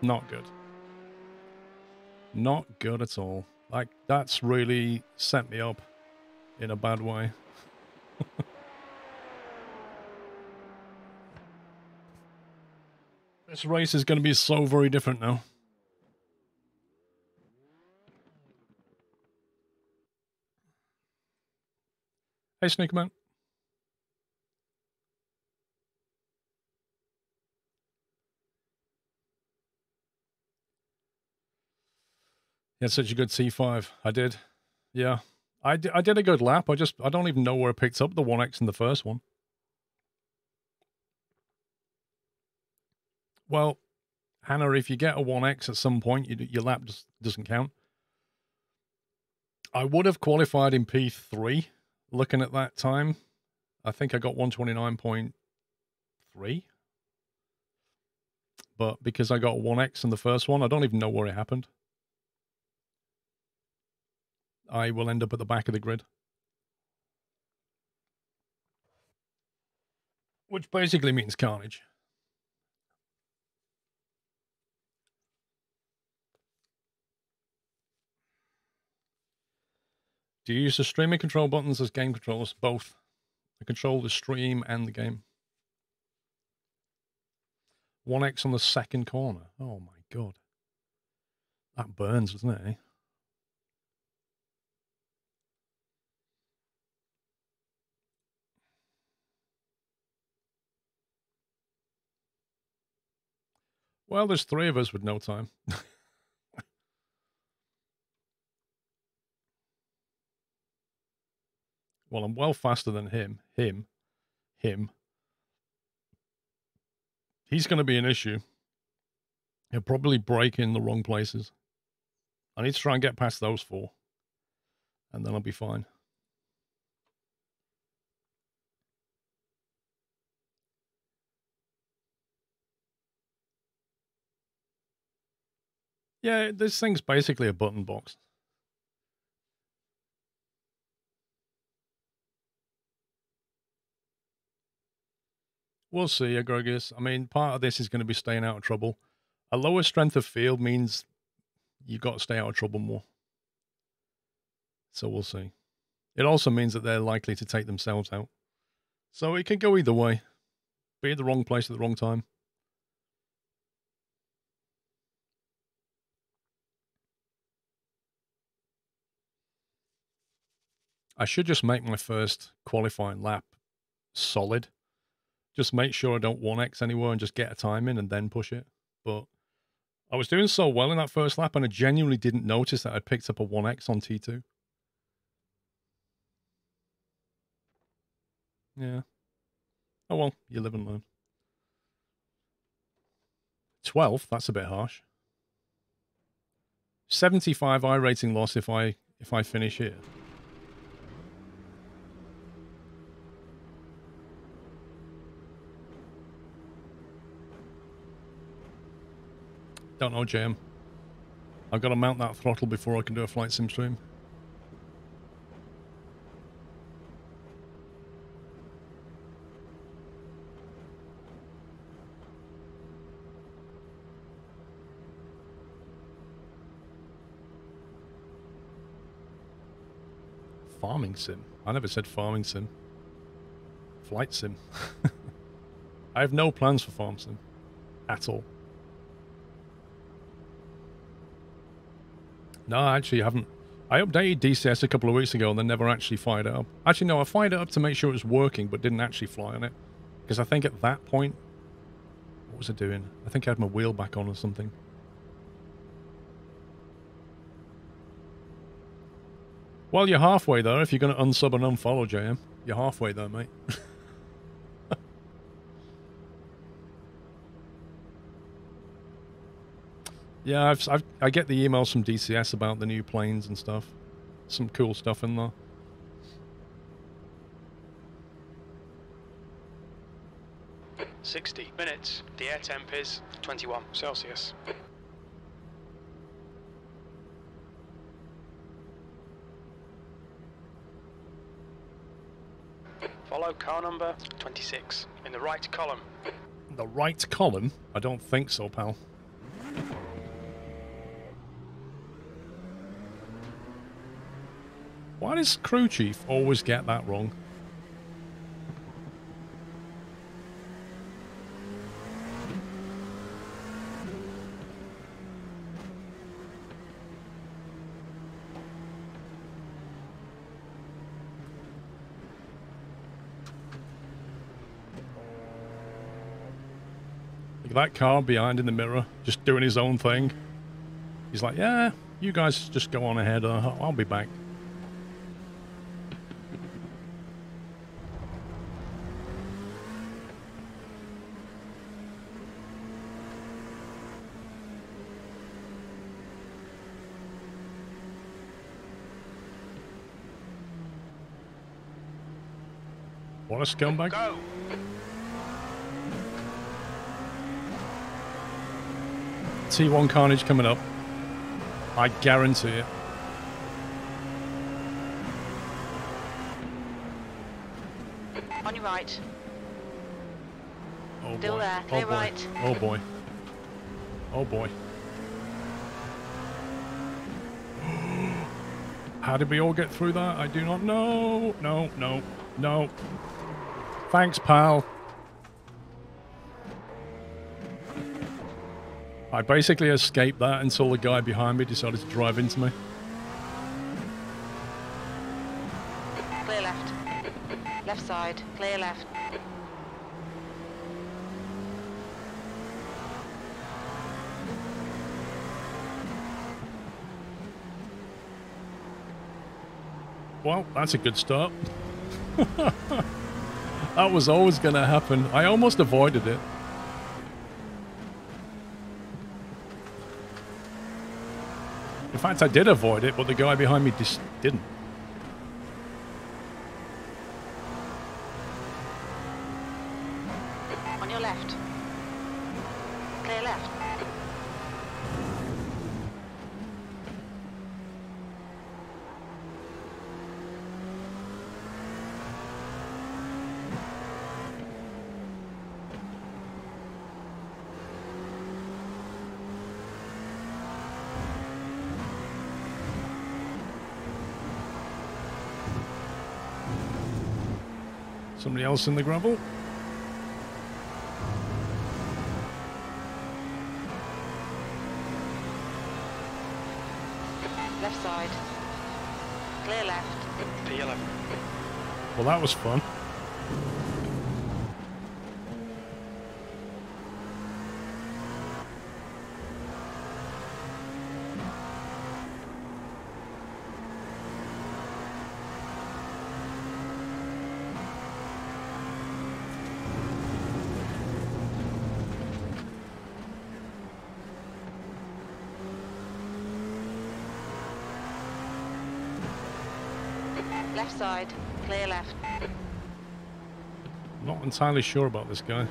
Not good. Not good at all. Like, that's really set me up in a bad way. this race is going to be so very different now. Hey, Snake had such a good C5. I did. Yeah. I, d- I did a good lap. I just, I don't even know where I picked up the 1X in the first one. Well, Hannah, if you get a 1X at some point, you, your lap just doesn't count. I would have qualified in P3 looking at that time. I think I got 129.3. But because I got 1X in the first one, I don't even know where it happened. I will end up at the back of the grid. Which basically means carnage. Do you use the streaming control buttons as game controllers? Both. I control the stream and the game. 1x on the second corner. Oh my god. That burns, doesn't it? Eh? Well, there's three of us with no time. well, I'm well faster than him. Him. Him. He's going to be an issue. He'll probably break in the wrong places. I need to try and get past those four. And then I'll be fine. Yeah, this thing's basically a button box. We'll see, Agregus. I mean, part of this is going to be staying out of trouble. A lower strength of field means you've got to stay out of trouble more. So we'll see. It also means that they're likely to take themselves out. So it can go either way. Be at the wrong place at the wrong time. I should just make my first qualifying lap solid. Just make sure I don't 1x anywhere and just get a time in and then push it. But I was doing so well in that first lap and I genuinely didn't notice that I picked up a 1x on T2. Yeah. Oh well, you live and learn. 12th, that's a bit harsh. 75 I rating loss if I if I finish here. Don't know, JM. I've got to mount that throttle before I can do a flight sim stream. Farming sim? I never said farming sim. Flight sim. I have no plans for farm sim. At all. No, I actually, haven't. I updated DCS a couple of weeks ago and then never actually fired it up. Actually, no, I fired it up to make sure it was working, but didn't actually fly on it. Because I think at that point, what was I doing? I think I had my wheel back on or something. Well, you're halfway there if you're going to unsub and unfollow, JM. You're halfway there, mate. Yeah, I've, I've, i get the emails from DCS about the new planes and stuff. Some cool stuff in there. Sixty minutes. The air temp is twenty-one Celsius. Follow car number 26 in the right column. The right column? I don't think so, pal. Why does crew chief always get that wrong? That car behind in the mirror, just doing his own thing. He's like, yeah, you guys just go on ahead. I'll be back. What a scumbag. Go! T1 Carnage coming up. I guarantee it. On your right. Oh Still boy. there, Oh clear boy. right. Oh boy. Oh boy. How did we all get through that? I do not know. No, no, no. Thanks, pal. I basically escaped that until the guy behind me decided to drive into me. Clear left. Left side. Clear left. Well, that's a good start. that was always going to happen. I almost avoided it. In fact, I did avoid it, but the guy behind me just didn't. On your left. Clear left. Somebody else in the gravel? Left side. Clear left. P11. Well, that was fun. Side. Clear left. Not entirely sure about this guy.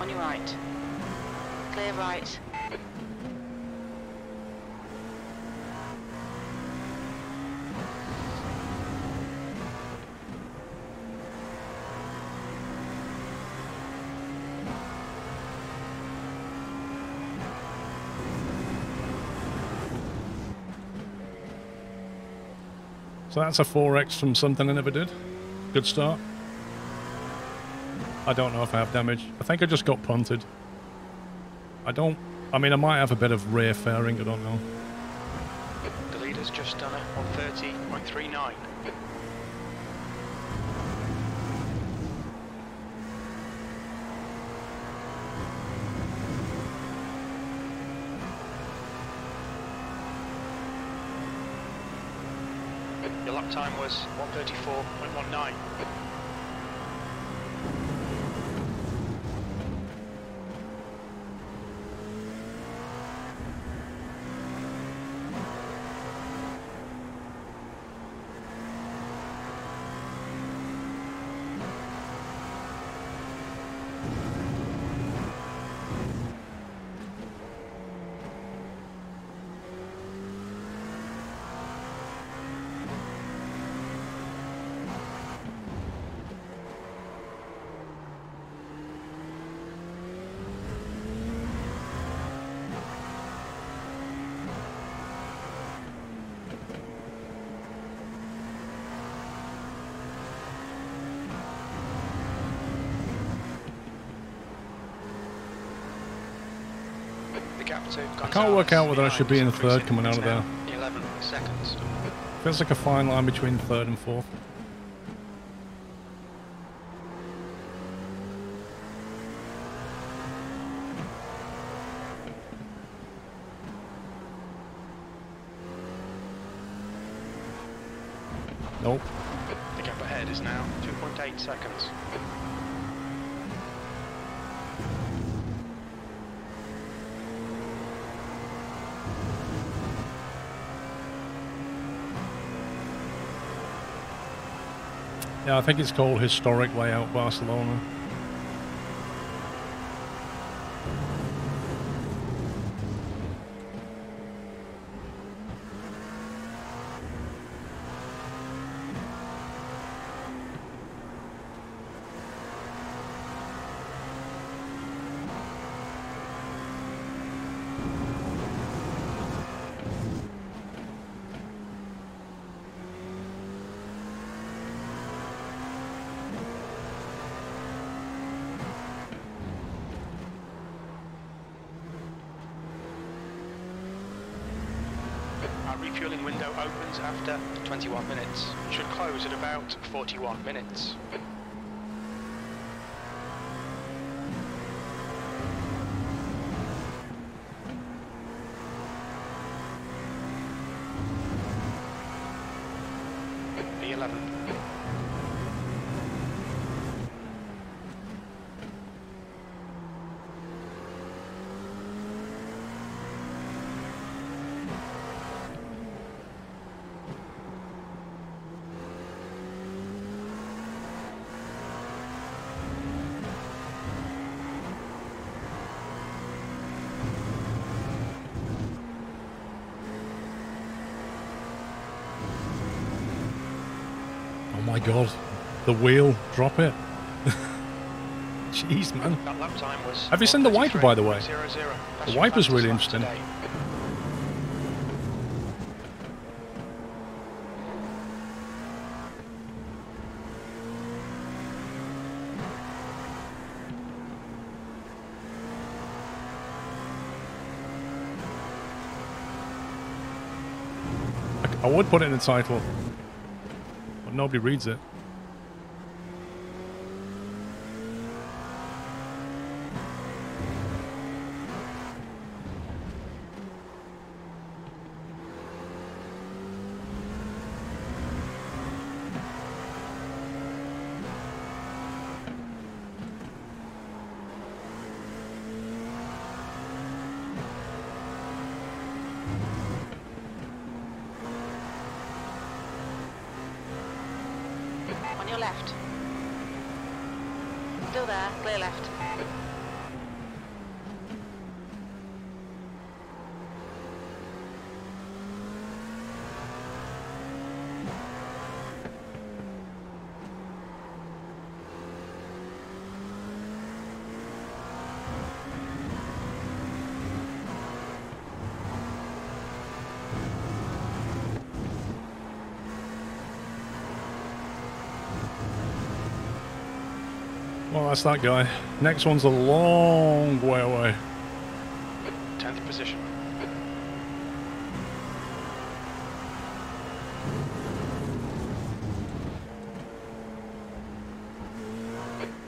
On your right. Clear right. So that's a 4x from something I never did. Good start. I don't know if I have damage. I think I just got punted. I don't... I mean, I might have a bit of rear fairing, I don't know. The leader's just done it. 130.39. Your lap 134.19. I can't work out whether I should be in third coming out of there. 11 seconds. Feels like a fine line between third and fourth. Nope. The gap ahead is now 2.8 seconds. Yeah, I think it's called Historic Layout Barcelona. Our refueling window opens after 21 minutes. Should close at about 41 minutes. B11. Oh my god. The wheel. Drop it. Jeez, man. That lap time was Have you seen the wiper, by the way? 1:33.00. The wiper's really lap interesting. today. I, I would put it in the title, but nobody reads it. On your left. Still there, clear left. That's that guy. Next one's a long way away. 10th position.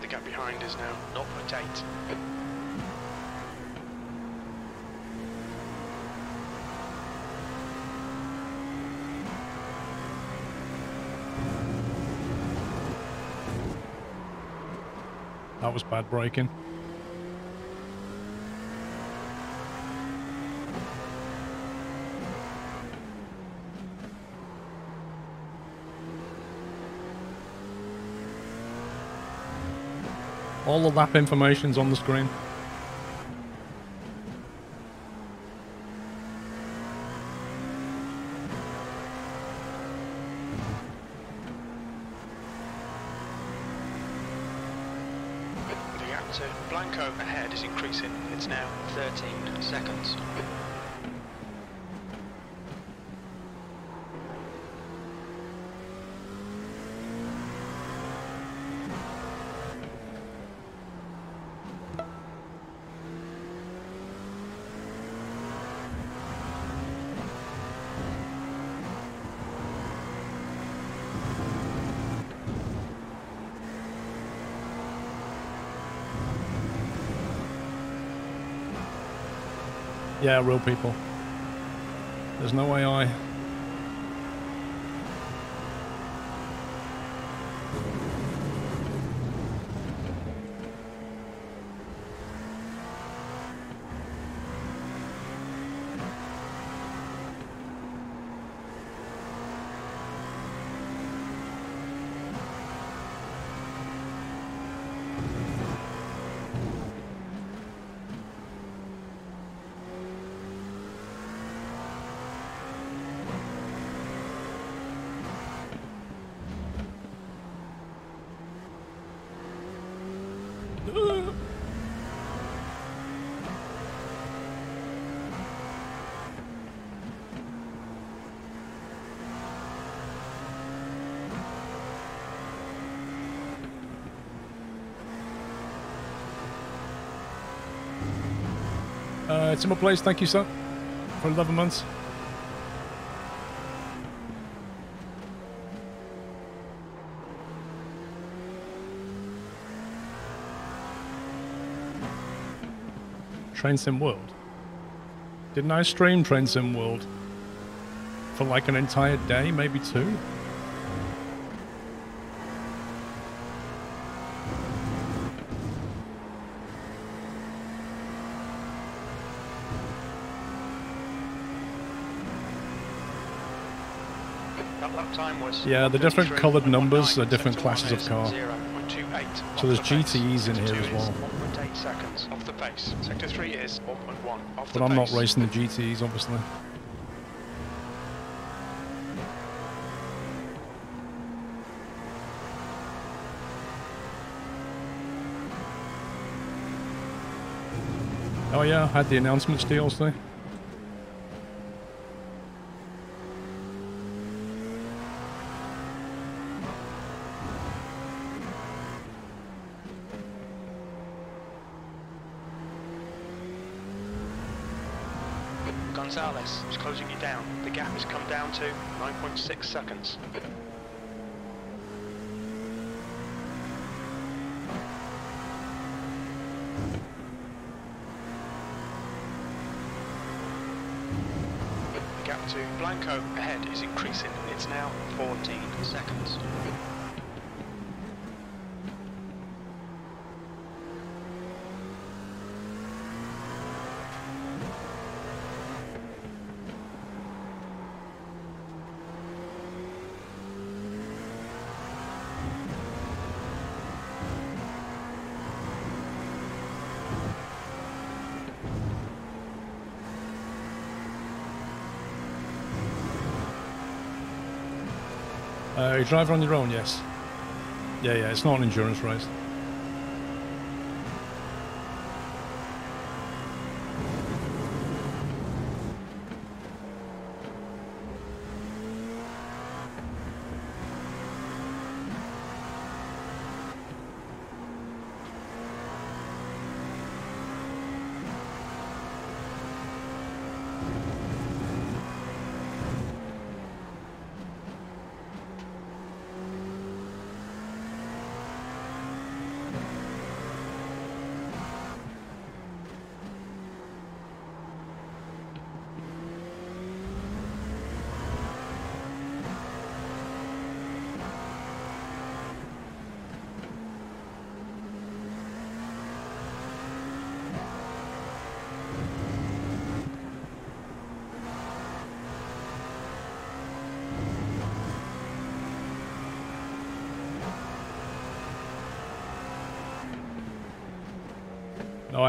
The gap behind is now 0.8. That was bad braking. All the lap information's on the screen. The gap to Blanco ahead is increasing. It's now 13 seconds. Yeah, real people. There's no AI. Uh, it's in my place. Thank you, sir, for 11 months. Train Sim World. Didn't I stream Train Sim World for like an entire day, maybe two? Yeah, the different coloured numbers 1:19, are different classes of car. So there's. GTEs in here as well. is 1.8 seconds off the pace. Sector 3 is 1.1 off But I'm not racing the GTs, obviously. Oh yeah, I had the announcements DLC. Gonzalez is closing you down. The gap has come down to 9.6 seconds. The gap to Blanco ahead is increasing. It's now 14 seconds. Uh, you drive on your own, yes. Yeah, yeah, it's not an endurance race.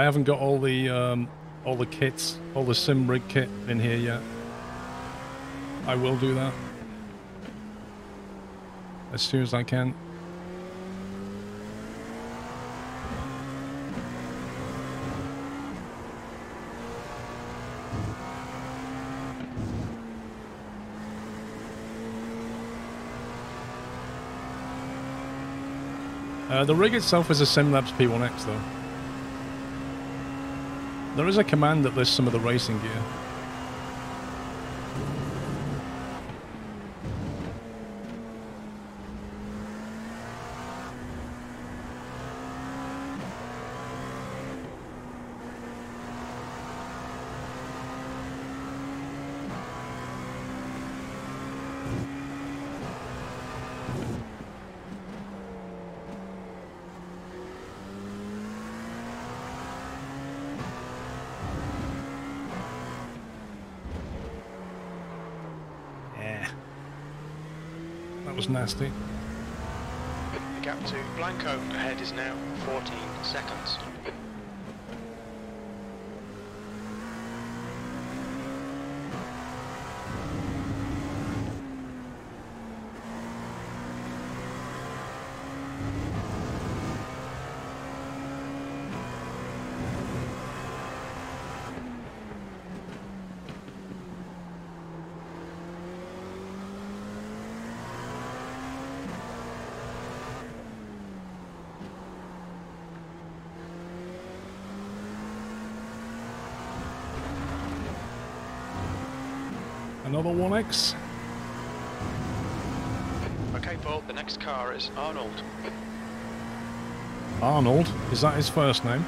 Haven't got all the um, all the kits, all the sim rig kit in here yet. I will do that as soon as I can. Uh, the rig itself is a Simlabs P1X though. There is a command that lists some of the racing gear. Nasty. The gap to Blanco ahead is now 14 seconds. Another 1X. Okay, Paul, the next car is Arnold. Arnold, is that his first name?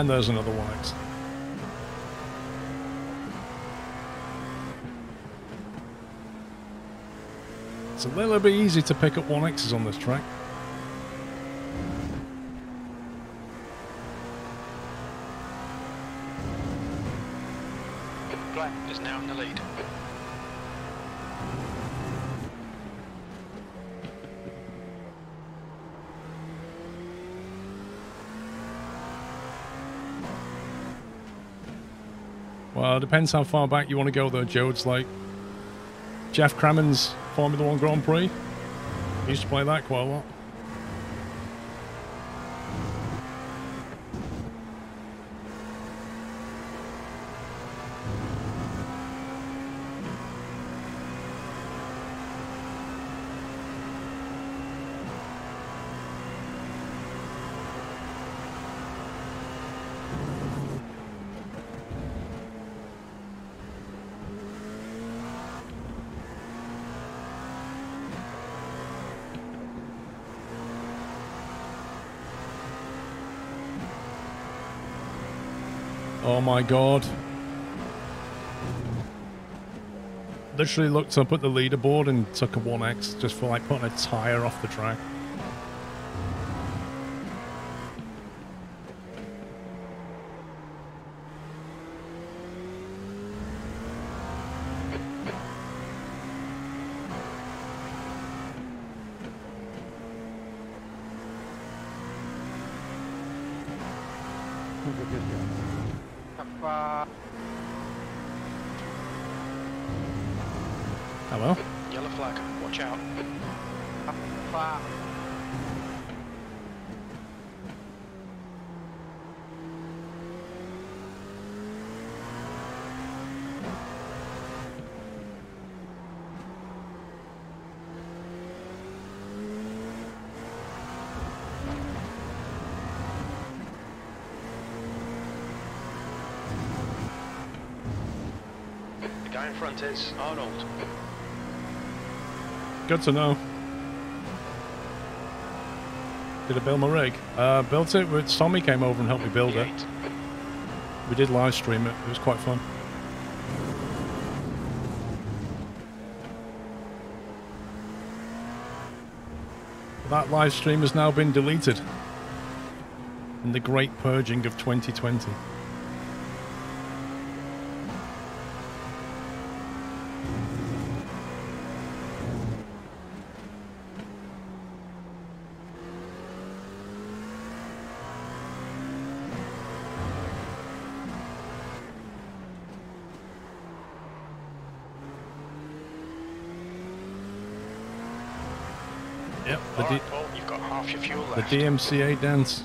And there's another 1X. It's a little bit easy to pick up 1Xs on this track. Black is now in the lead. It depends how far back you want to go, though, Joe. Like Geoff Crammond's Formula One Grand Prix. He used to play that quite a lot. My god. Literally looked up at the leaderboard and took a 1x just for like putting a tyre off the track. Hello? Yellow flag, watch out. The guy in front is Arnold. Good to know. Did I build my rig? Uh, built it with Tommy came over and helped me build it. We did live stream it. It was quite fun. That live stream has now been deleted in the great purging of 2020. Yep, the, D- Alright, Paul, you've got half your fuel the left. DMCA dance.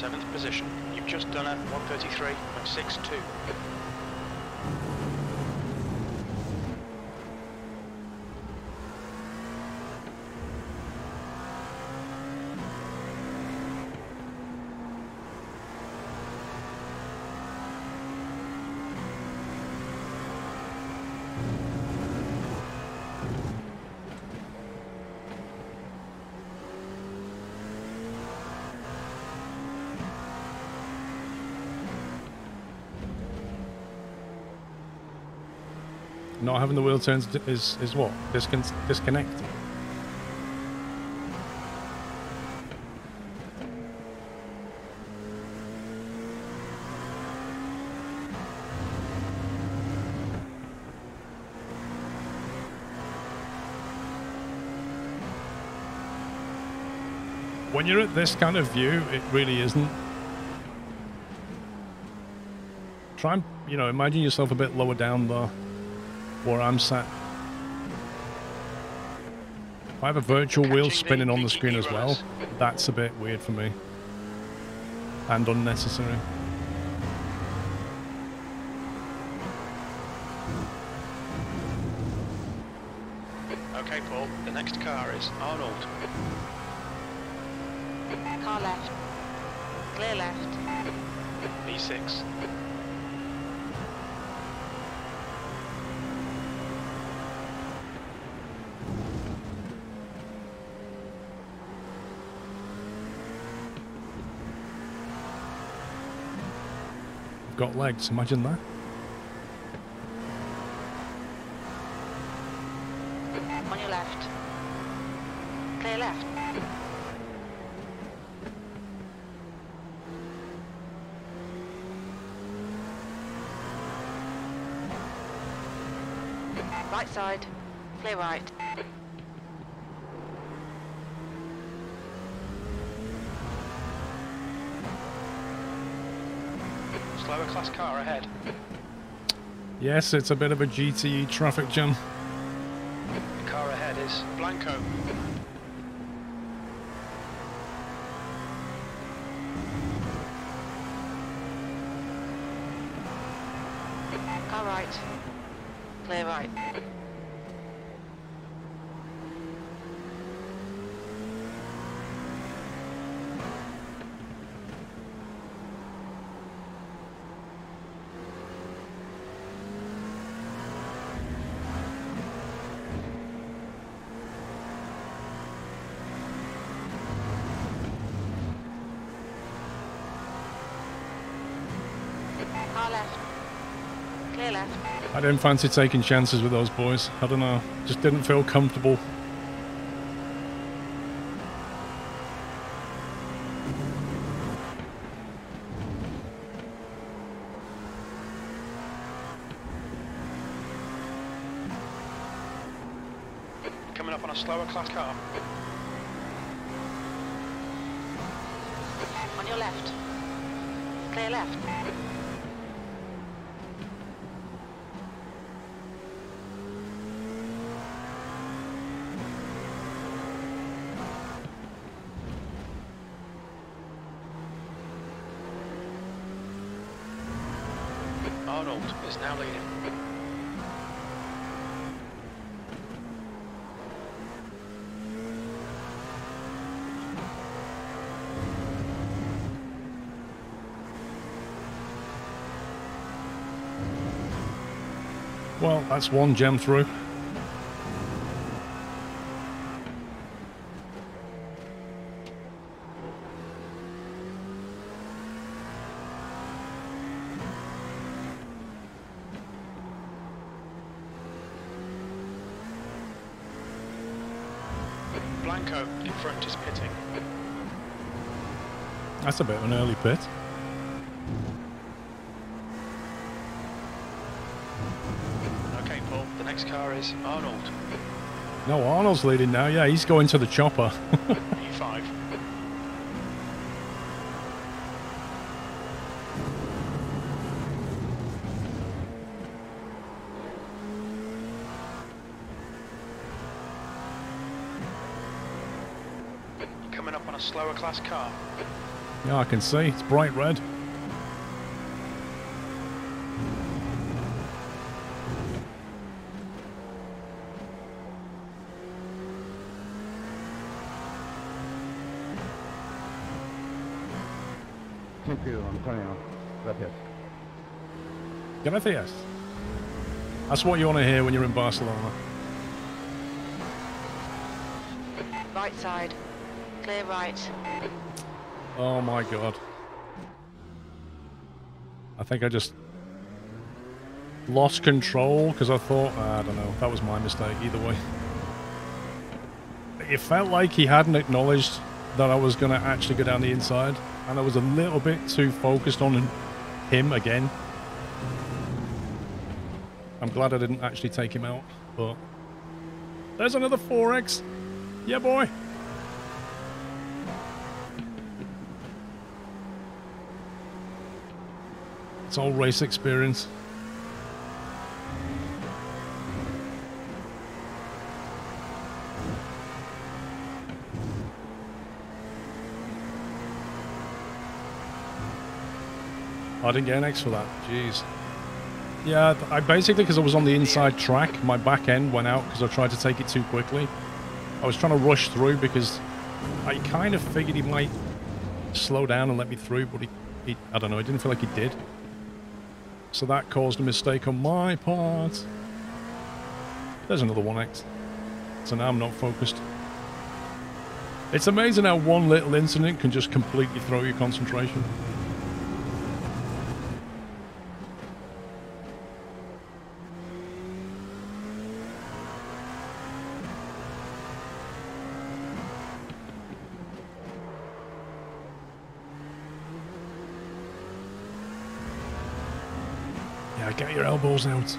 seventh position. You've just done a 133.62. Not having the wheel turns is is what Discon- disconnect. When you're at this kind of view, it really isn't. Try and, you know, imagine yourself a bit lower down though where I'm sat. I have a virtual wheel Catching the spinning on the screen as well. That's a bit weird for me. And unnecessary. Okay, Paul, the next car is Arnold. Car left. Clear left. P6. Got legs, imagine that. On your left. Clear left. Right side. Clear right. Slower class car ahead. Yes, it's a bit of a GTE traffic jam. The car ahead is Blanco. Car right. Clear right. Car left. Clear left. I didn't fancy taking chances with those boys. I don't know. Just didn't feel comfortable. Coming up on a slower class car. On your left. Clear left. Arnold is now leading. Well, that's one gem through. Blanco in front is pitting. That's a bit of an early pit. Okay, Paul, the next car is Arnold. No, Arnold's leading now. Yeah, he's going to the chopper. P5. Coming up on a slower class car. Yeah, I can see. It's bright red. Two two, I'm turning on. Gracias. Gracias. That's what you want to hear when you're in Barcelona. Right side. Clear right. Oh my god. I think I just lost control because I thought, ah, I don't know, that was my mistake either way. It felt like he hadn't acknowledged that I was going to actually go down the inside and I was a little bit too focused on him again. I'm glad I didn't actually take him out, but there's another 4X. Yeah, boy. It's all race experience. I didn't get an X for that. Jeez. Yeah, I basically because I was on the inside track, my back end went out because I tried to take it too quickly. I was trying to rush through because I kind of figured he might slow down and let me through, but he, he I don't know, I didn't feel like he did. So that caused a mistake on my part. There's another 1x. So now I'm not focused. It's amazing how one little incident can just completely throw your concentration. Get your elbows out.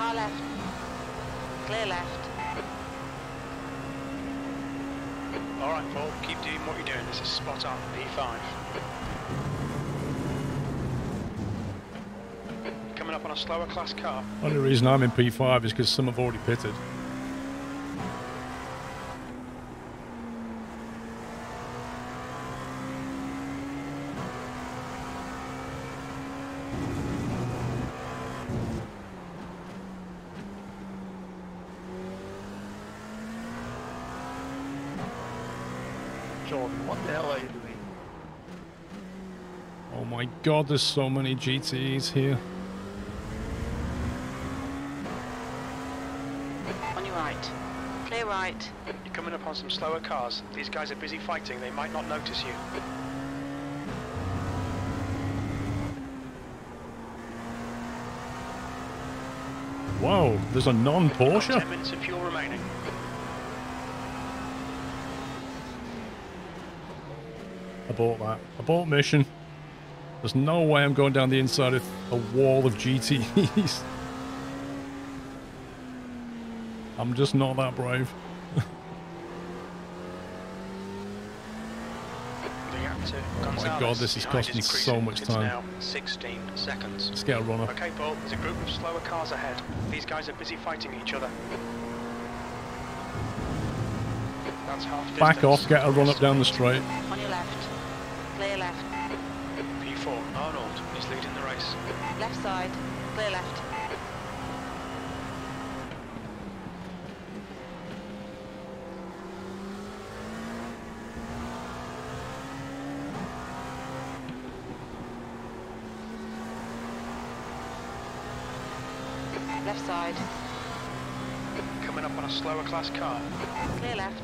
Car left. Clear left. All right, Paul, keep doing what you're doing. This is spot on, P5. Coming up on a car. Only reason I'm in P5 is because some have already pitted. Jordan, what the hell are you doing? Oh my god, there's so many GTEs here. On your right. Clear right. You're coming up on some slower cars. These guys are busy fighting. They might not notice you. Whoa, there's a non-Porsche? 10 minutes of fuel remaining. I bought that. I bought mission. There's no way I'm going down the inside of a wall of GTEs. I'm just not that brave. The gap to Oh my God, this is behind costing is so much time. now 16 seconds. Let's get a runner. Okay, Paul, there's a group of slower cars ahead. These guys are busy fighting each other. That's half Back off, get a run up down the straight. On your left. Clear left. P4, Arnold is leading the race. Left side. Clear left. Left lower class car. Clear left.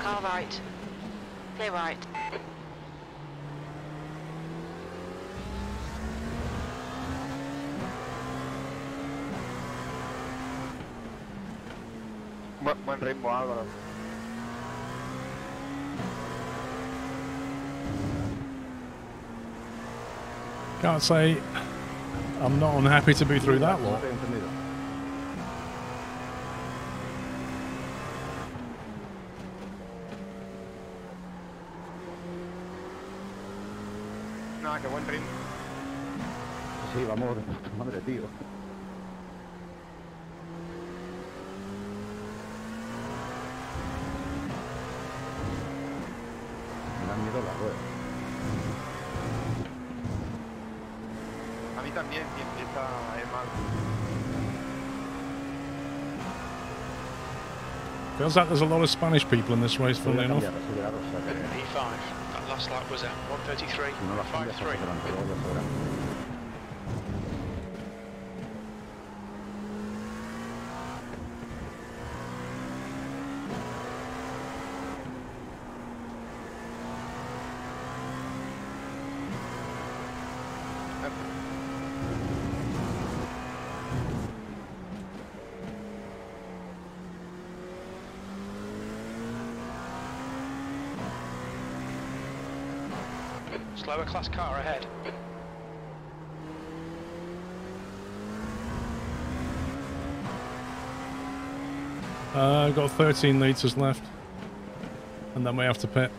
Car right. Clear right. Buen ritmo, Álvaro. Can't say I'm not unhappy to be through that lot. Motor qué buen ritmo. Sí, vamos, madre tío. Feels like there's a lot of Spanish people in this race, Voy funnily a enough. cambiar, asegurar, o sea que P5. That last lap was at 133. si no las cambias, 5-3. Slower class car ahead. Uh, I've got 13 litres left. And then we have to pit.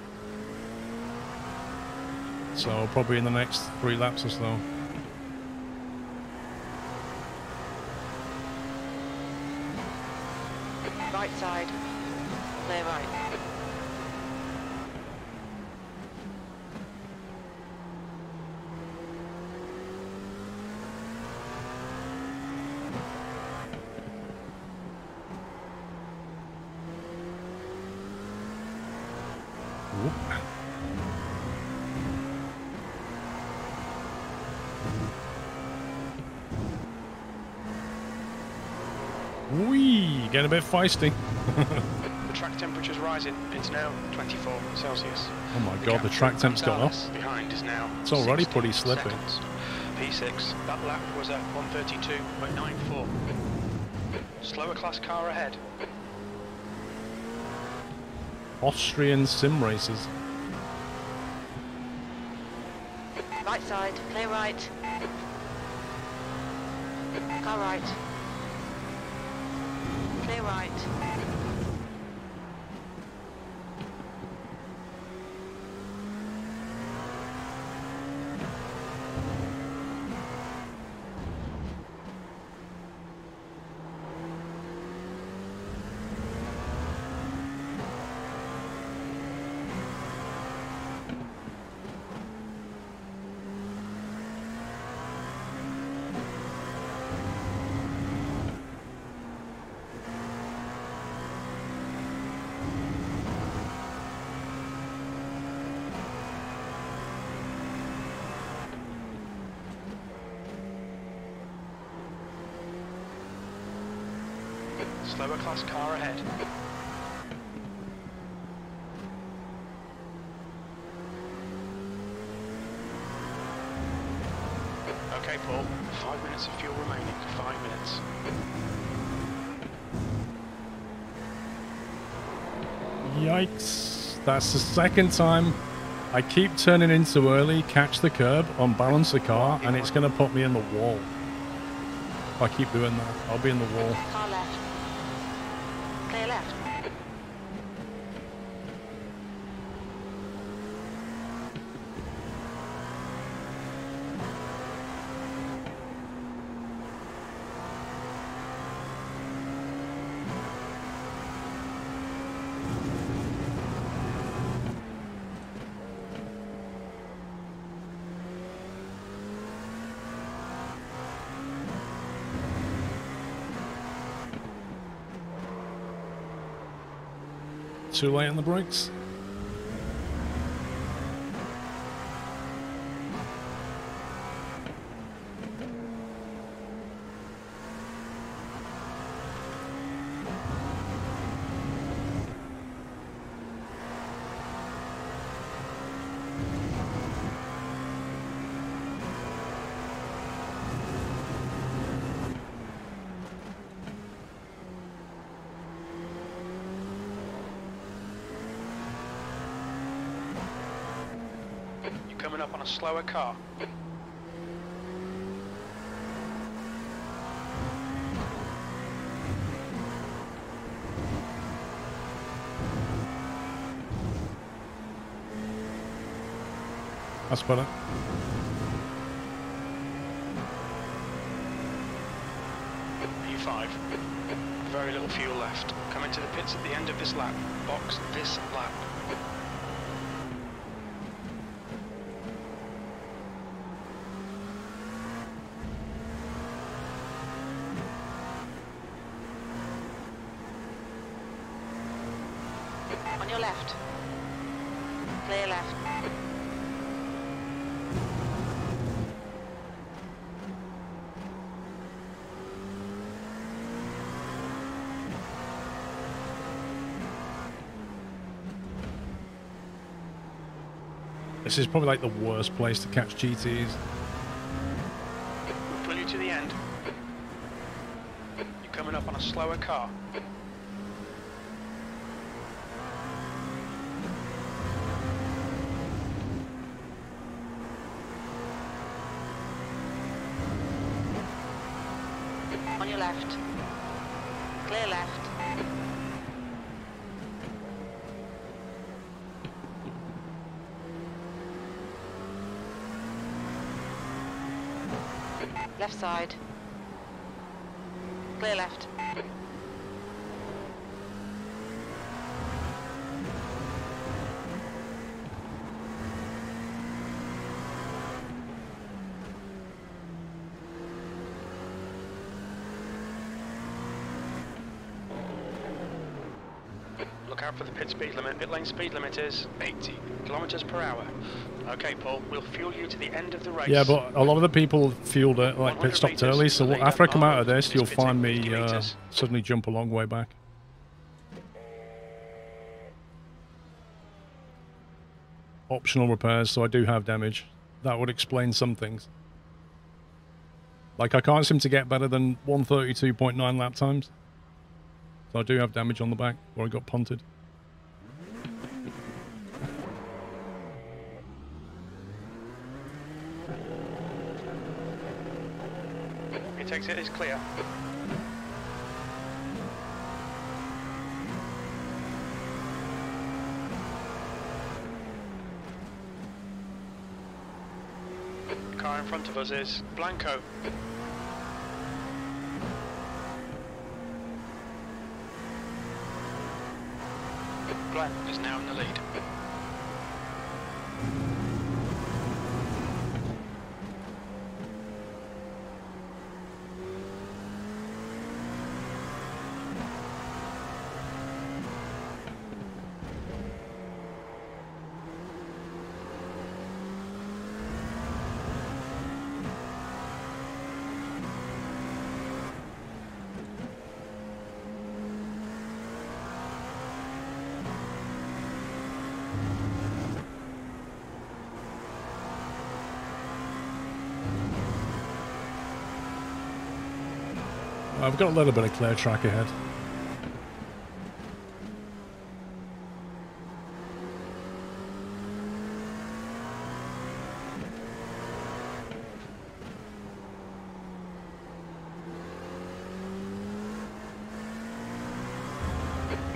So probably in the next three laps or so. Right side. Clear right. Whee! Getting a bit feisty. The track temperature's rising. It's now 24 Celsius. Oh my The god, the track temp's gone up. Behind is now. It's already 16 pretty slippy. seconds. P6. That lap was at 132.94. Slower class car ahead. Austrian sim races. Right side. Clear right. Car right. Clear right. Slower class car ahead. Okay, Paul. Five minutes of fuel remaining. Five minutes. Yikes. That's the second time I keep turning in too early, catch the curb, unbalance the car, and it's going to put me in the wall. If I keep doing that, I'll be in the wall. Car left. Clear left. Too late on the brakes? coming up on a slower car. That's better. P5. Very little fuel left. Coming to the pits at the end of this lap. Box this lap. On your left. Clear left. This is probably like the worst place to catch GTs. We'll pull you to the end. You're coming up on a slower car. On your left. Clear left. Left side. Clear left. Look out for the pit. Lane speed limit is 80 kilometers per hour. Okay, Paul, we'll fuel you to the end of the race. Yeah, but a lot of the people fueled it like pit 100 stopped early. So after I come out of this, you'll find me uh, suddenly jump a long way back. Optional repairs, so I do have damage. That would explain some things. Like I can't seem to get better than 132.9 lap times. So I do have damage on the back where I got punted. It takes it is clear. Car in front of us is Blanco. Glenn is now in the lead. I've got a little bit of clear track ahead.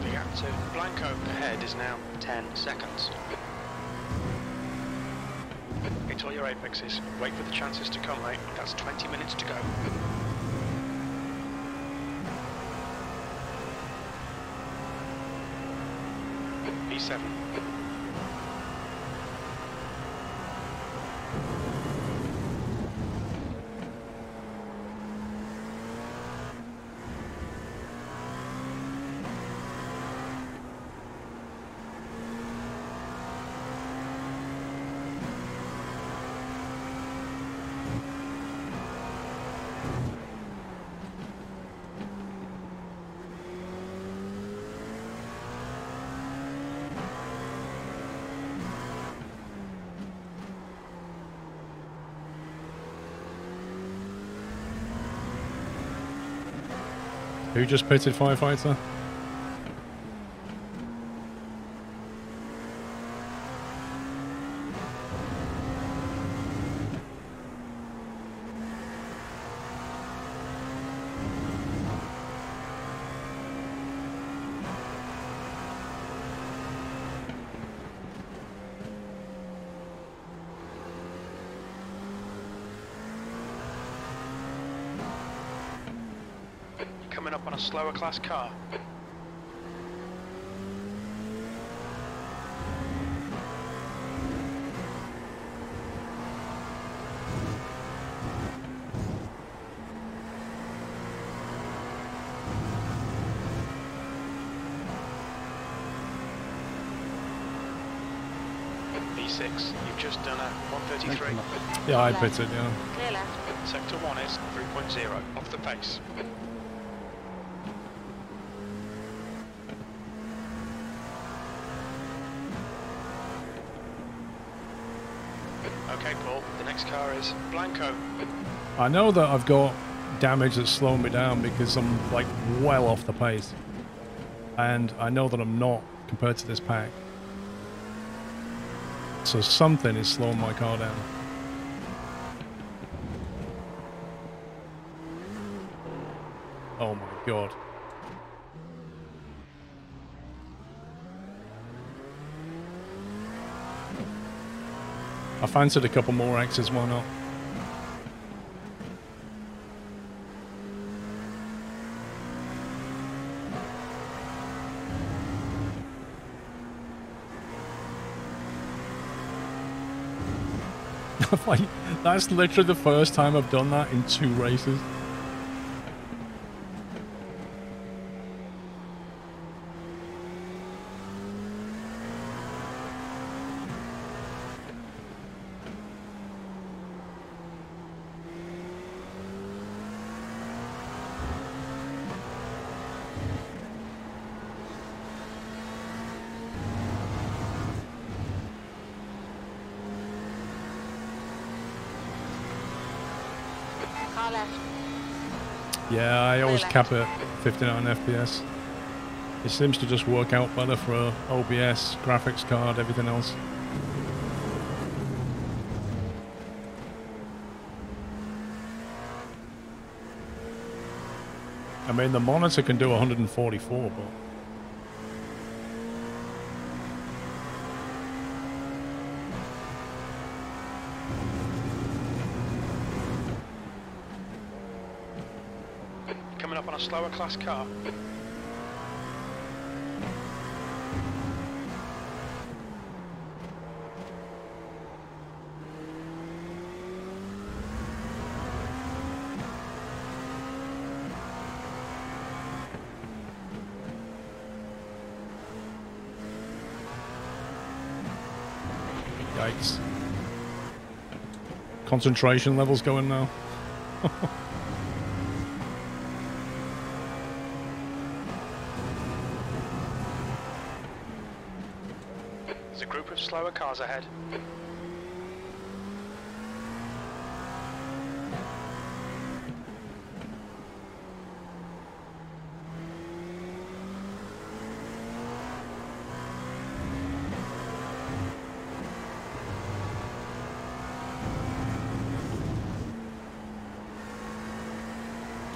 The gap to Blanco ahead is now 10 seconds. Hit all your apexes. Wait for the chances to come, mate. That's 20 minutes to go. P7. Who just pitted firefighter? Coming up on a slower class car. P6, you've just done a 133. Yeah, I pit it, yeah. Clear left. Sector 1 is 3.0, off the pace. Okay, Paul, the next car is Blanco. I know that I've got damage that's slowing me down because I'm like well off the pace. And I know that I'm not compared to this pack. So something is slowing my car down. Oh my god. I fancied a couple more X's, why not? that's literally the first time I've done that in two races. Car left. Yeah, I always left. Cap at 59 FPS. It seems to just work out better for OBS, graphics card, everything else. I mean, the monitor can do 144, but Slower class car. yikes. Concentration levels going now. There's a group of slower cars ahead.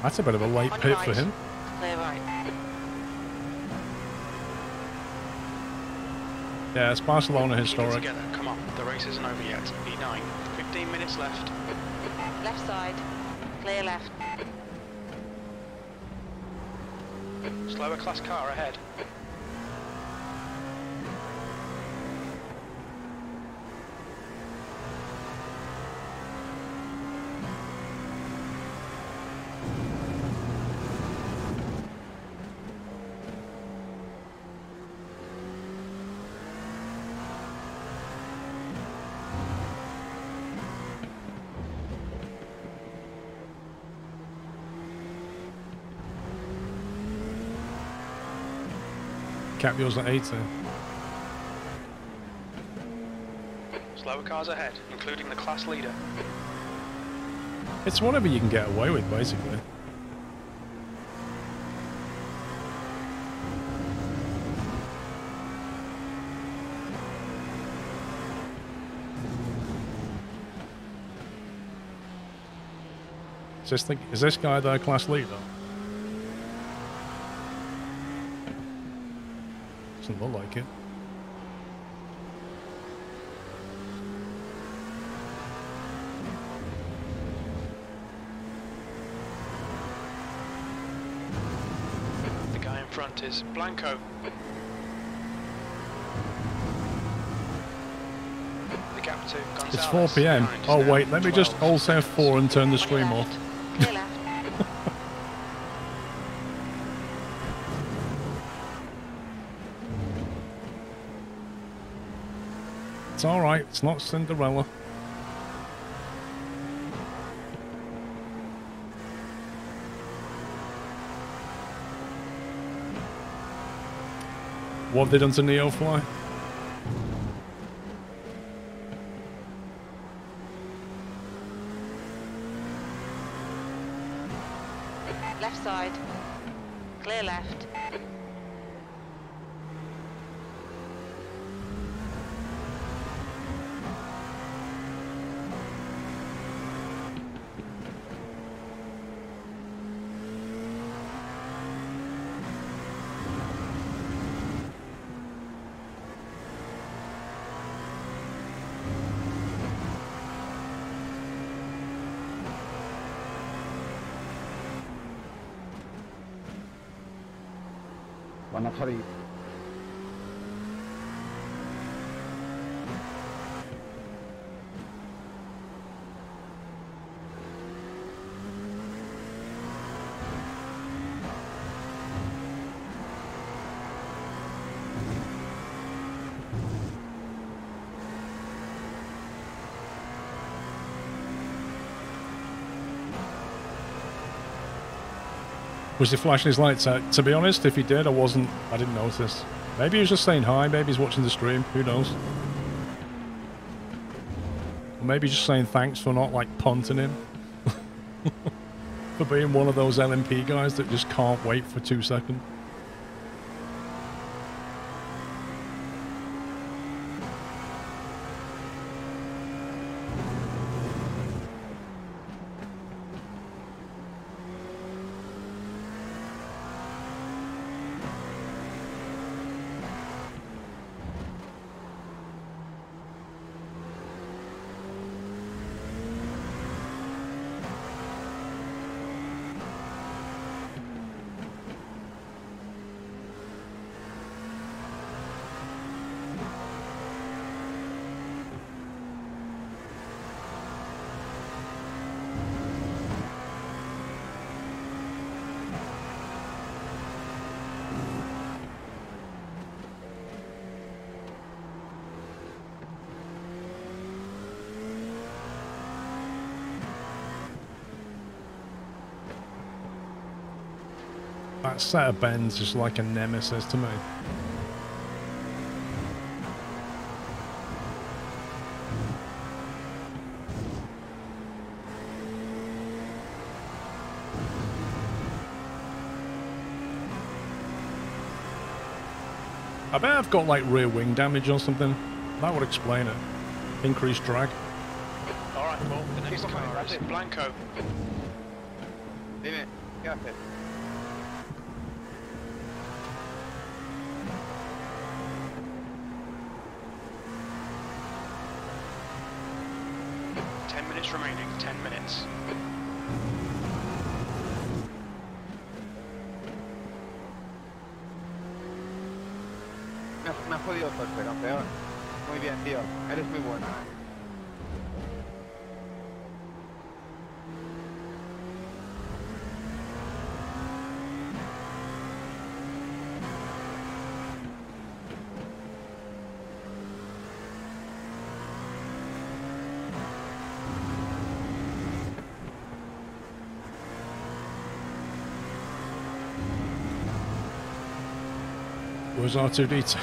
That's a bit of a light pit for him. Clear right. Yeah, it's Barcelona Keep it historic. together, come on, the race isn't over yet. P9, 15 minutes left. Left side. Clear left. Slower class car ahead. Cap yours at 80. Slower cars ahead, including the class leader. It's whatever you can get away with, basically. Is this, the, is this guy their class leader? Doesn't look like it. The guy in front is Blanco. It's 4 p.m. Oh wait, let me just hold say 4 and turn the stream off. Clear left. It's alright, it's not Cinderella. What have they done to Neofly? Left side. Clear left. Van a Was he flashing his lights out? To be honest, if he did, I wasn't. I didn't notice. Maybe he was just saying hi. Maybe he's watching the stream. Who knows? Or maybe just saying thanks for not like punting him. for being one of those LMP guys that just can't wait for two seconds. Set of bends is like a nemesis to me. I bet I've got like rear wing damage or something. That would explain it. Increased drag. All right, well, the next car is that's it. Blanco. Dime, ¿qué 10 minutes. Me has, jodido pero peor. Muy bien, tío. Eres muy bueno. Where's R2D2?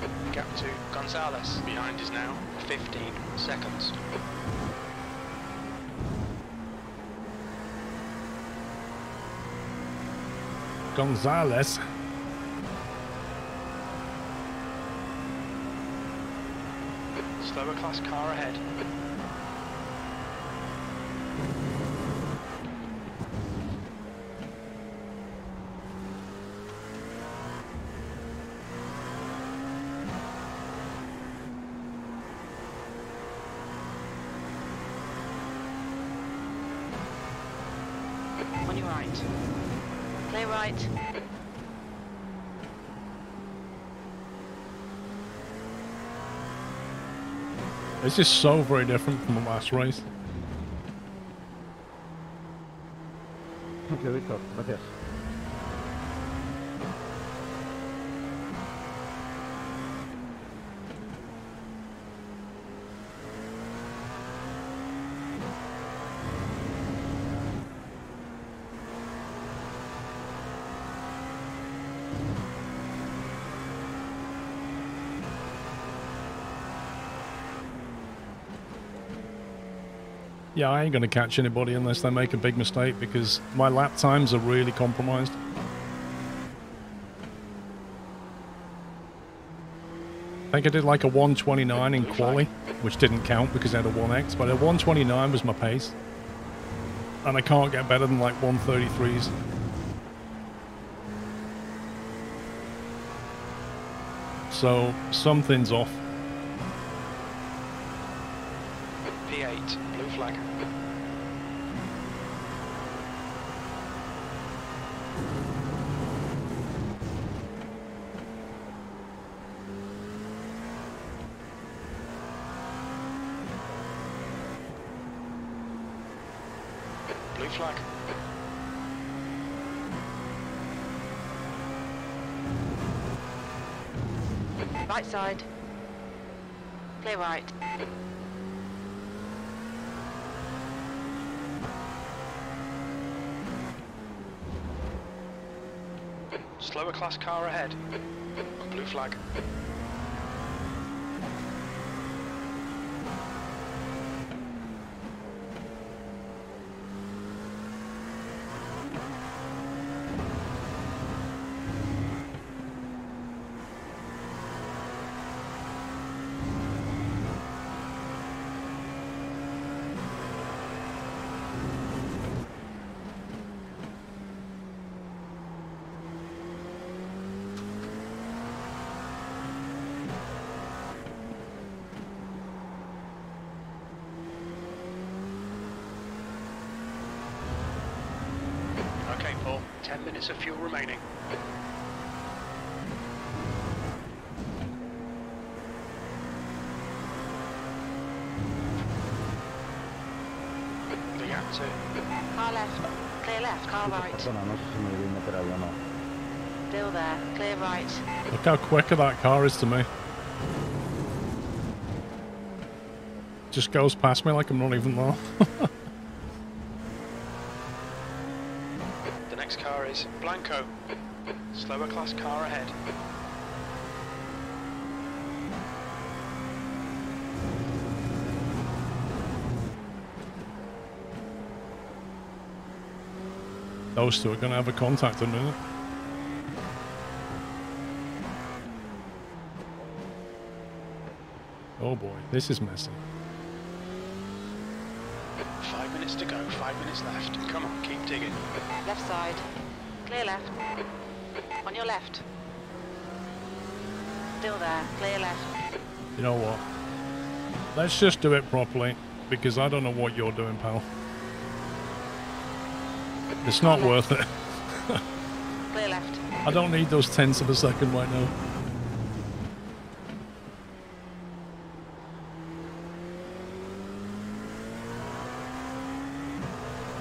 The gap to Gonzalez behind is now 15 seconds. Gonzalez. Slower class car ahead. right. Clear right. This is so very different from the last race. Thank you, Víctor. Gracias. Yeah, I ain't going to catch anybody unless they make a big mistake because my lap times are really compromised. I think I did like a 129 in quali, which didn't count because I had a 1x, but a 129 was my pace. And I can't get better than like 133s. So something's off. P8, blue flag. Blue flag. Right side. Clear right. Slower class car ahead. Blue flag. Okay, Paul. Ten minutes of fuel remaining. The answer. Car left. Clear left. Car right. Perdona, no sé si me debí meter ahí o no. Still there. Clear right. Look how quicker that car is to me. Just goes past me like I'm not even there. The next car is Blanco. Slower class car ahead. Those two are going to have a contact in a minute. Oh boy, this is messy. Five minutes to go. Five minutes left. Come on, keep digging. Left side. Clear left. On your left. Still there. Clear left. You know what? Let's just do it properly because I don't know what you're doing, pal. It's not worth it. Clear left. I don't need those tenths of a second right now.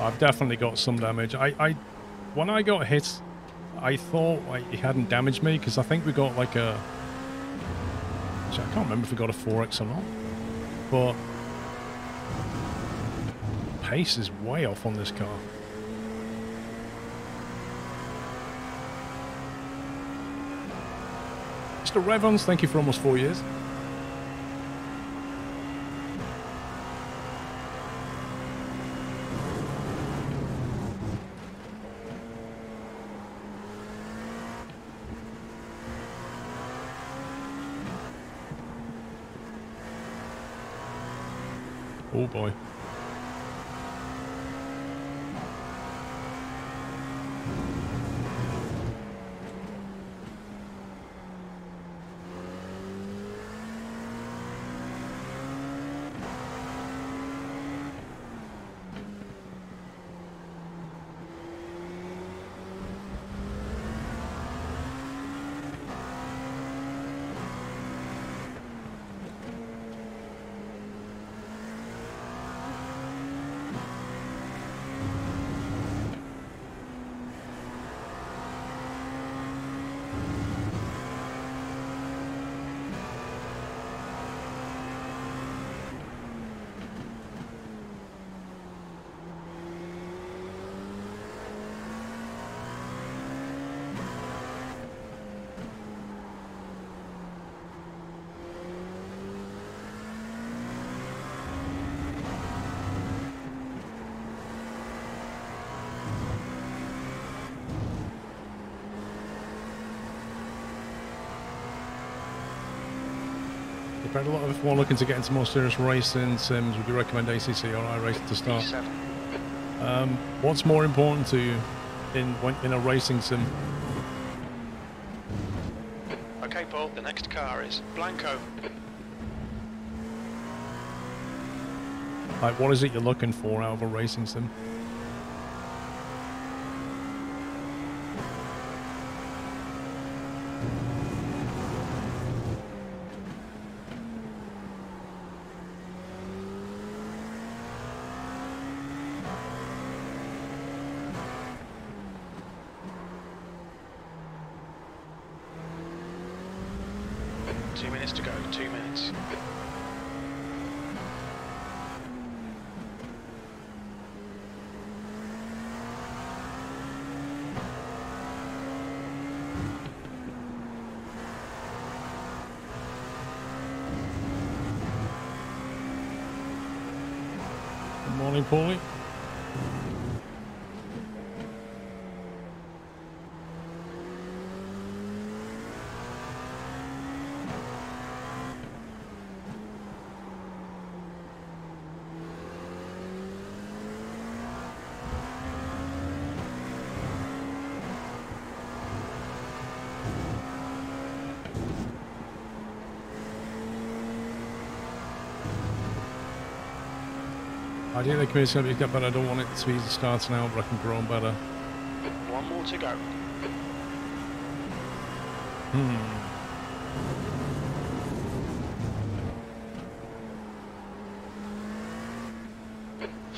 I've definitely got some damage. I, I when I got hit, I thought like, he hadn't damaged me because I think we got like a. Actually, I can't remember if we got a 4x or not, but pace is way off on this car. Mr. Revons, thank you for almost four years. Oh boy. Depending on if we're looking to get into more serious racing sims, would you recommend ACC or iRacing to start? Um, what's more important to you in when, in a racing sim? Okay, Paul, the next car is Blanco. Like, what is it you're looking for out of a racing sim? Two minutes to go, two minutes. Good morning, Paulie. Ideally, the community's going to get better. I don't want it to be starting out, but I can grow better. One more to go. Hmm.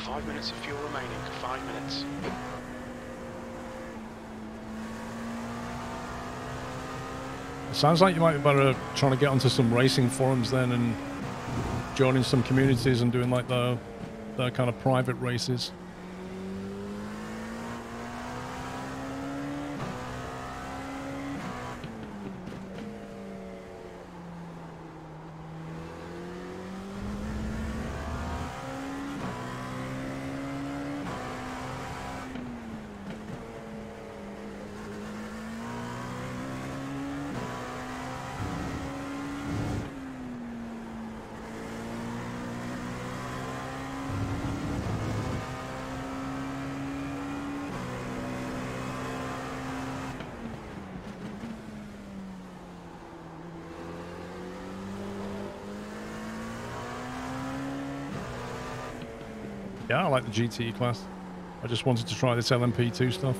Five minutes of fuel remaining, five minutes. It sounds like you might be better trying to get onto some racing forums then and joining some communities and doing like the kind of private races. Yeah, I like the GTE class. I just wanted to try this LMP2 stuff.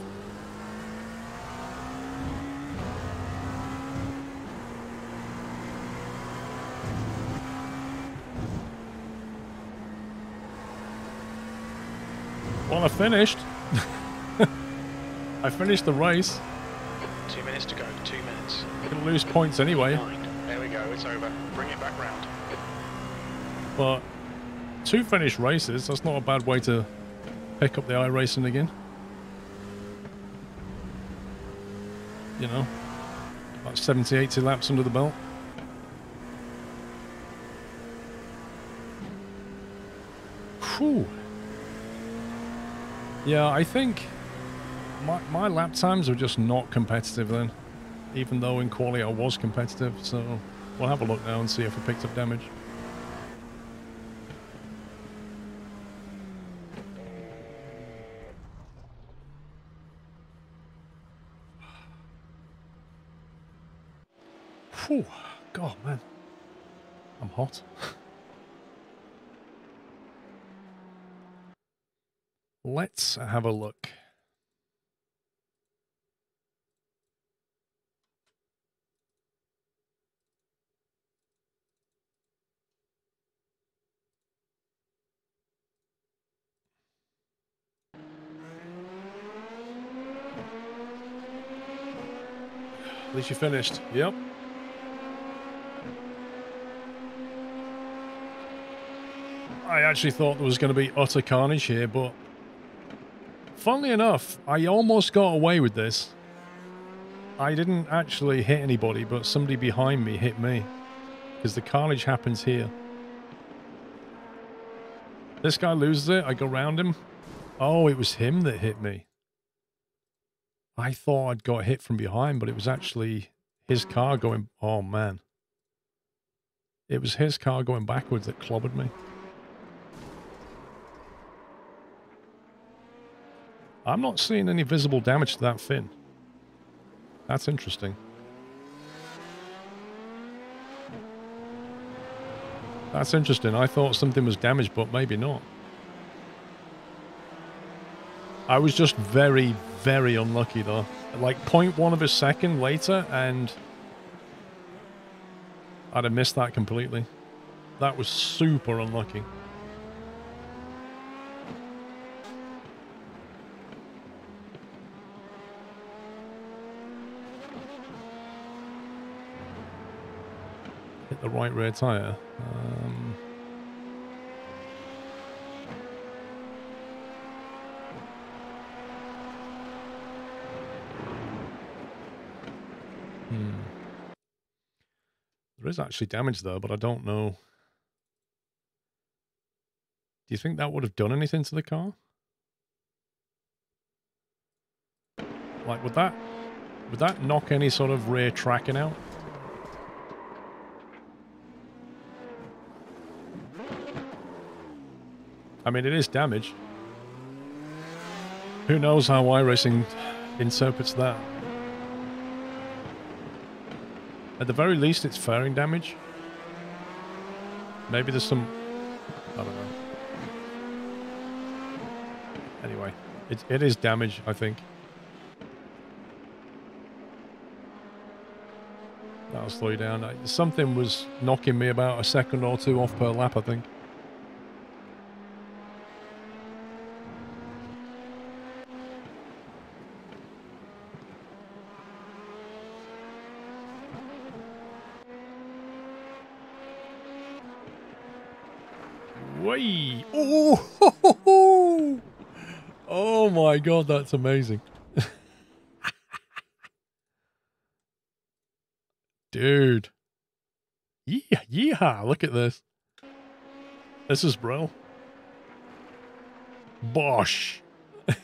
Well, I finished. I finished the race. Two minutes to go, two minutes. Gonna lose points anyway, There we go, it's over. Bring it back round. but two finished races, that's not a bad way to pick up the iRacing again. You know, about 70, 80 laps under the belt. Whew. Yeah, I think my, my lap times are just not competitive then. Even though in quali I was competitive, so we'll have a look now and see if we picked up damage. Whew. God, man. I'm hot. Let's have a look. At least you finished. Yep. I actually thought there was going to be utter carnage here, but funnily enough, I almost got away with this. I didn't actually hit anybody, but somebody behind me hit me. Because the carnage happens here. This guy loses it, I go round him. Oh, it was him that hit me. I thought I'd got hit from behind, but it was actually his car going, oh man. It was his car going backwards that clobbered me. I'm not seeing any visible damage to that fin. That's interesting. That's interesting. I thought something was damaged, but maybe not. I was just very, very unlucky though. Like 0.1 of a second later and I'd have missed that completely. That was super unlucky. The right rear tyre. Um, hmm. There is actually damage there, but I don't know. Do you think that would have done anything to the car? Like, would that would that knock any sort of rear tracking out? I mean, it is damage. Who knows how iRacing interprets that? At the very least, it's fairing damage. Maybe there's some... I don't know. Anyway, it, it is damage, I think. That'll slow you down. Uh, something was knocking me about a second or two off per lap, I think. Oh! Oh my god, that's amazing. Dude. Yeah, yeah, look at this. This is bro. Bosh.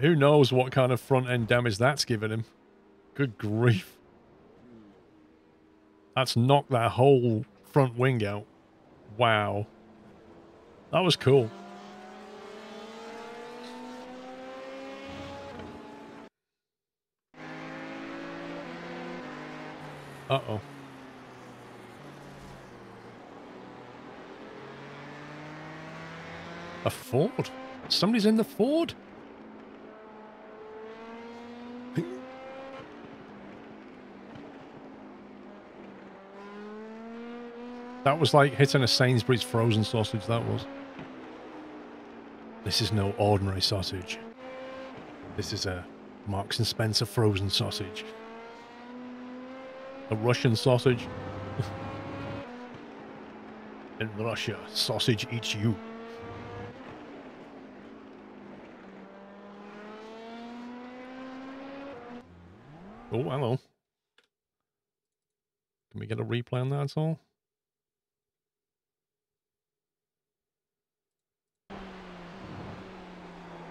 Who knows what kind of front end damage that's given him. Good grief. That's knocked that whole front wing out. Wow. That was cool. Uh-oh. A Ford? Somebody's in the Ford? That was like hitting a Sainsbury's frozen sausage, that was. This is no ordinary sausage. This is a Marks and Spencer frozen sausage. A Russian sausage. In Russia, sausage eats you. Oh, hello. Can we get a replay on that at all?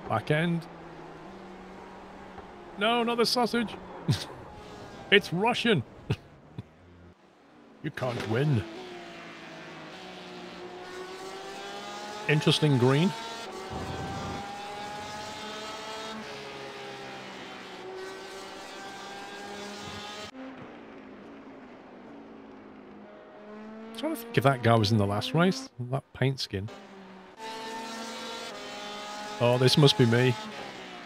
Back end. No, not the sausage. it's Russian. you can't win. Interesting green. I'm trying to think if that guy was in the last race. That paint skin. Oh, this must be me.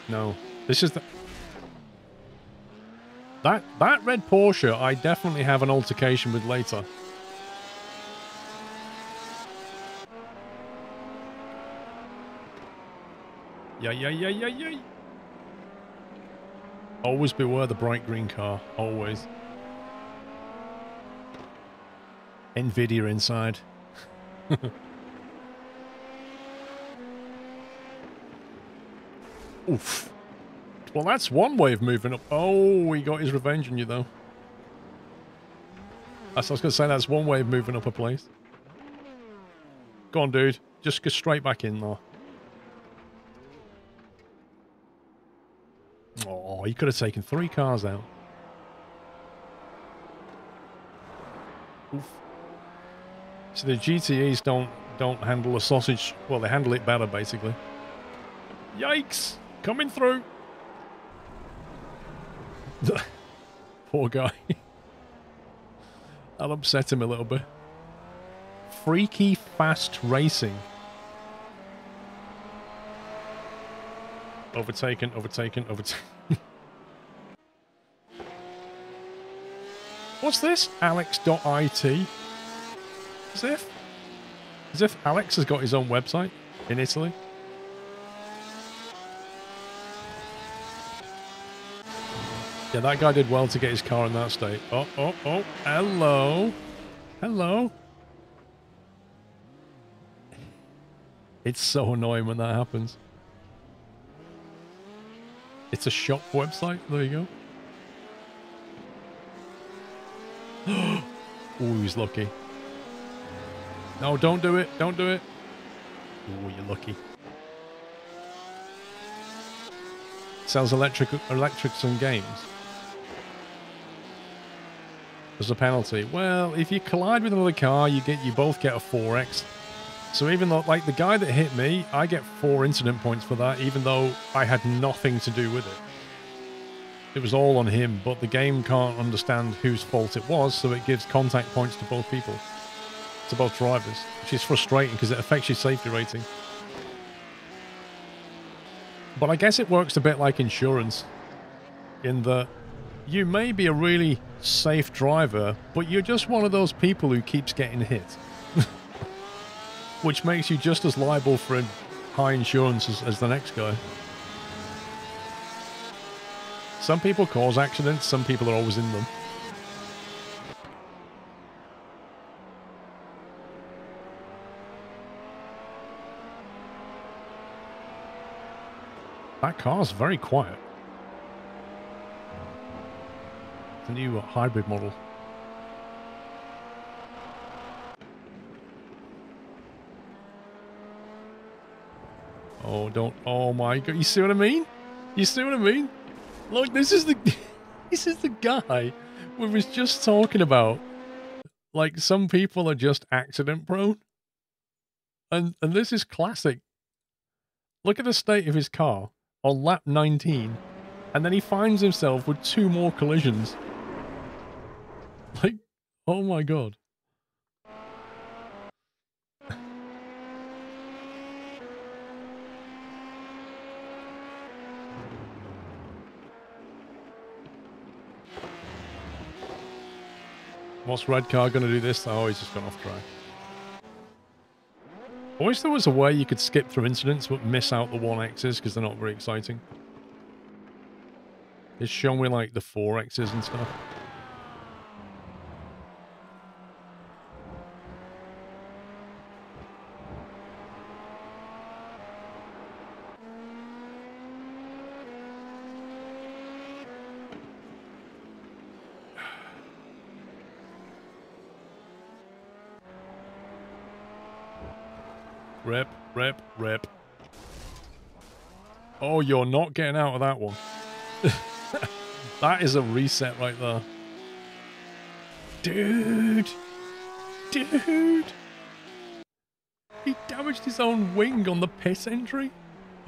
No, this is the... That, that red Porsche, I definitely have an altercation with later. Yeah, yeah, yeah, yeah, yeah. Always beware the bright green car. Always. Nvidia inside. Oof. Well, that's one way of moving up. Oh, he got his revenge on you, though. That's, I was going to say, that's one way of moving up a place. Go on, dude. Just go straight back in, though. Oh, he could have taken three cars out. Oof. So the GTEs don't don't handle the sausage. Well, they handle it better, basically. Yikes! Coming through. The poor guy. I'll upset him a little bit. Freaky fast racing. Overtaken, overtaken, overtaken. What's this? Alex.it? As if? As if Alex has got his own website in Italy? Yeah, that guy did well to get his car in that state. Oh, oh, oh. Hello. Hello. It's so annoying when that happens. It's a shop website. There you go. Ooh, he's lucky. No, don't do it. Don't do it. Ooh, you're lucky. Sells electric electrics and games. There's a penalty. Well, if you collide with another car, you get you both get a 4x. So even though, like the guy that hit me, I get four incident points for that, even though I had nothing to do with it. It was all on him, but the game can't understand whose fault it was, so it gives contact points to both people, to both drivers, which is frustrating because it affects your safety rating. But I guess it works a bit like insurance, in that you may be a really safe driver, but you're just one of those people who keeps getting hit. Which makes you just as liable for high insurance as, as the next guy. Some people cause accidents, some people are always in them. That car's very quiet. A new hybrid model. Oh, don't. Oh my god. You see what I mean? You see what I mean? Look, this is the. this is the guy we was just talking about. Like, some people are just accident prone. And, and this is classic. Look at the state of his car on lap 19. And then he finds himself with two more collisions. Like, oh my god. What's Red Car going to do this? Oh, he's just gone off track. I wish there was a way you could skip through incidents but miss out the 1Xs because they're not very exciting. It's showing me like the 4Xs and stuff. Rip, rip. Oh, you're not getting out of that one. that is a reset right there. Dude! Dude! He damaged his own wing on the pit entry?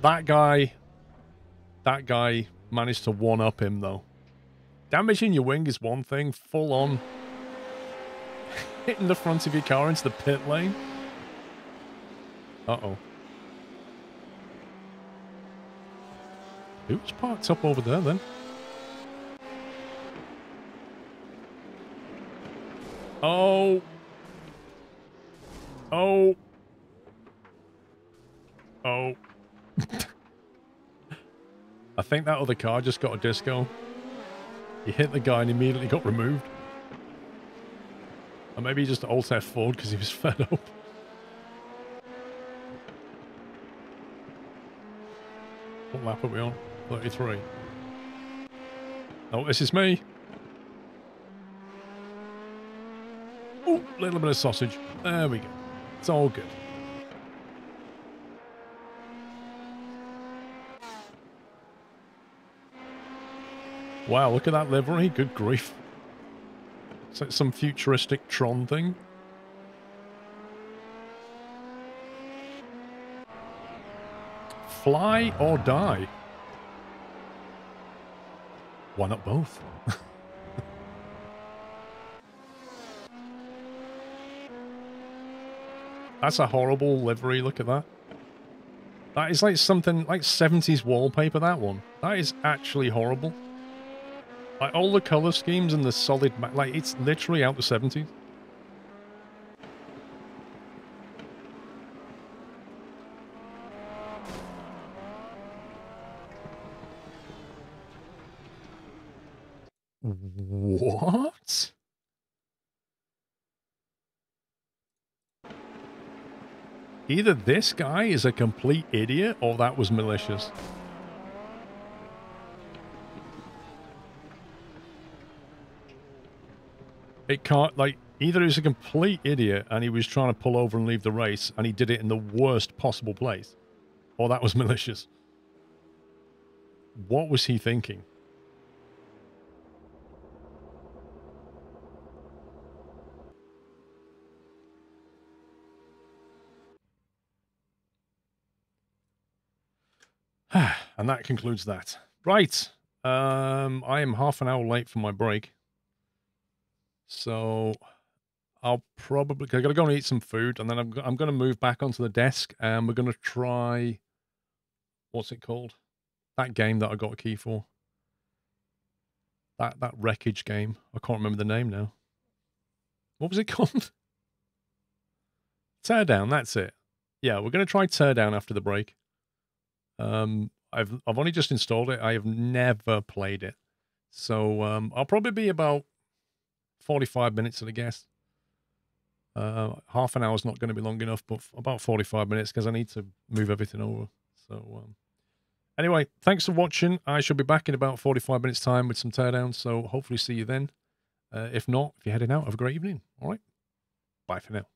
that guy... That guy managed to one-up him, though. Damaging your wing is one thing, full on hitting the front of your car into the pit lane. Uh-oh. Who's parked up over there then? Oh. Oh. Oh. I think that other car just got a disco. He hit the guy and immediately got removed. Or maybe he just alt F4 because he was fed up. What lap are we on? 33. Oh, this is me. Oh, little bit of sausage. There we go. It's all good. Wow, look at that livery. Good grief. It's like some futuristic Tron thing. Fly or die? Why not both? That's a horrible livery. Look at that. That is like something like 70s wallpaper, that one. That is actually horrible. Like all the color schemes and the solid, like it's literally out the 70s. What? Either this guy is a complete idiot or that was malicious. It can't, like, either he's a complete idiot and he was trying to pull over and leave the race and he did it in the worst possible place, or that was malicious. What was he thinking? and that concludes that. Right. Um, I am half an hour late for my break. So I'll probably I gotta go and eat some food, and then I'm I'm gonna move back onto the desk, and we're gonna try what's it called? That game that I got a key for. That that wreckage game. I can't remember the name now. What was it called? Teardown. That's it. Yeah, we're gonna try Teardown after the break. Um, I've I've only just installed it. I have never played it, so um, I'll probably be about forty-five minutes at a guess. Uh, half an hour is not going to be long enough, but about forty-five minutes because I need to move everything over. So um, anyway, thanks for watching. I shall be back in about forty-five minutes' time with some teardowns. So hopefully see you then. Uh, if not, if you're heading out, have a great evening. All right, bye for now.